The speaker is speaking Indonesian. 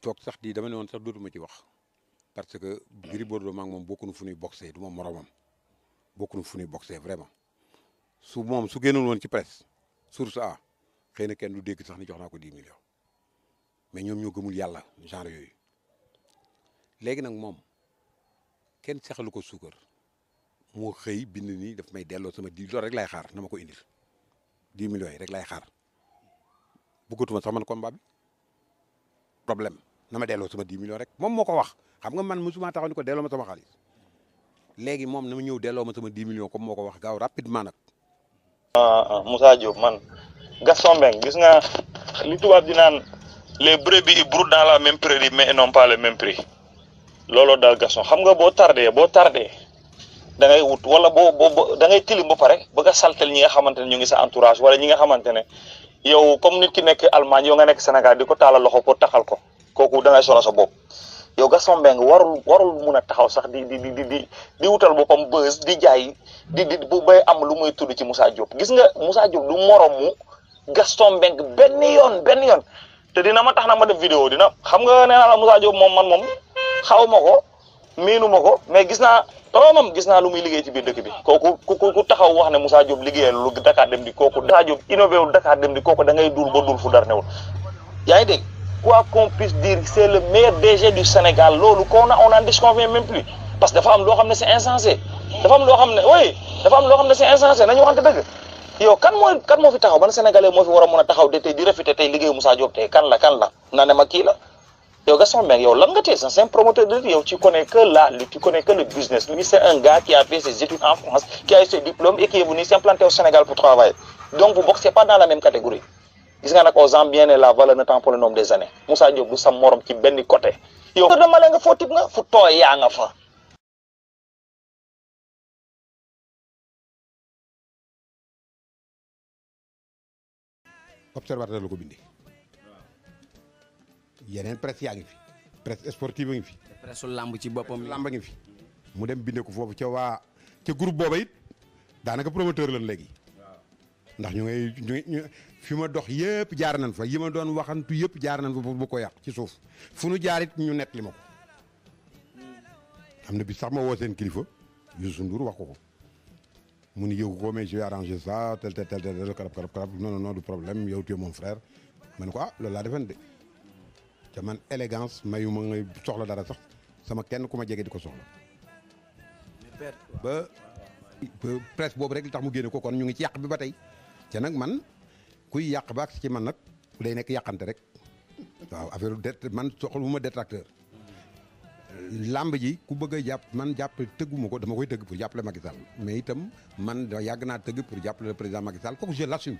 toog sax di dama ne woon sax dootuma ci wax parce que Gris Bordeaux maag moom bokkuñu fu ñuy boxee du ma moromam bokkuñu fu ñuy boxee vraiment. Su moom su génnoon woon ci presse source a xëy na kenn du dégg sax ni jox naa ko 10 millions. Mais ñoom ñoo gëmul yàlla genre yooyu. Léegi nag moom kenn sexalu ko suukar. Moo xëy bind nii daf may delloo sama di loolu lay xaar na ko indil. 10 millions yi rek lay xaar. Bëggatuma sax man combat bi. Problème. Na ma delloo sama 10 millions rek moom moo ko wax xam nga man mosuma taxaw ko delloo ma sama xaalis léegi moom na ma ñëw delloo ma sama 10 millions comme moo ko wax gaaw rapidement nag. Moussa Diop man Gaston Mbengue gis nga li tubaab di naan les brebis broutent dans la même prairie mais n'ont pas le même prix. Looloo daal Gaston. Xam nga boo tardé boo tardé da ngay wut wala boo boo da ngay tilim ba pare bëgg a saltel ñi nga xamante ne ñu ngi sa entourage wala ñi nga xamante ne yow comme nit ki nekk Allemagne yow nga nekk Sénégal di ko taalal loxo pour taxal ko kooku da ngay solo sa bopp yow warul warul mun a taxaw sax di di di di di wutal boppam bës di jaay di di bu bay am lu muy tudd ci Moussa Diop gis nga Moussa Diop du moromu Gaston Mbengue benn yoon benn yoon te dina ma tax na ma def vidéo dina xam nga nee naa la Moussa Diop moom man moom? Xaw ma ko miinu ma mais gis naa doomam gis lu muy liggéey ci biir dëkk bi. Kooku ku ku taxaw wax ne Moussa Diop lu Dakar dem di kooku Moussa Diop innové Dakar dem di kooku da ngay dul ba dul fu dara newul. Yaa ngi dégg quoi qu'on puisse dire c'est le meilleur DG du Sénégal. Loolu a on en disconvient même plus. Parce que dafa am loo xam c'est insensé. Dafa am loo xam oui dafa am loo xam c'est insensé. Nañu waxante dëgg. Yow kan mooy kan moo fi taxaw? Ban sénégalais moo fi war a mën a taxaw de tey di réfuter tey liggéey Moussa Diop tey? Kan la kan la? Na ne ma kii la. Yow Gaston Mbengue yow lan nga c'est un promoteur de yow tu connais que la tu connais que le business. Lui c'est un gars qui a fait ses études en France qui a eu ses diplômes et qui est venu s'implanter au Sénégal pour travailler. Donc vous boxez pas dans la même catégorie gis nga nag aux ans bien et la valeur ne temps pour le nombre des années. Moussa Diop du sam morom ci benn côté. Yow dama la nga foo tib nga? fu tooy yaa nga fa. Observateur la ko bindee. Yeneen presse yaa ngi fi. Presse sportive ngi fi. presse lamb ci boppam. lamb ngi fi. Mu dem bindee ko foofu ca waa ca groupe booba it. Daanaka promoteur lañ léegi. Ndax ñu ngay ñu fi ma dox yëpp jaar nañ fa yi ma doon waxantu yëpp jaar nañ fa bu ko yàq ci suuf. Fu nu jaarit ñu net li ma ko. am na bi sax ma woo seen kilifa Youssou Ndour wax ko ko. Mu ni yëgu ko mais je vais arranger ça tel tel tel tel karab karab karab. Non non du problème yow tu es mon frère. Ma ne ko ah loolu laa defen de. Te man élégance mayu ma ngay soxla dara sax. Sama kenn ku ma jege di ko soxla. Ba presse boobu rek li tax mu génne ko kon ñu ngi ci yàq bi ba tey te nag man kuy yàq ba ci man nag day nekk yàqante rek. Waaw affaire det man soxluma détracteur. Lamb ji ku bëgg a jàpp man jàpp ko dama koy tëgg pour jàppale Macky Sall. Mais itam man yàgg naa tëgg pour jàppale le président Macky Sall kooku je l'assume.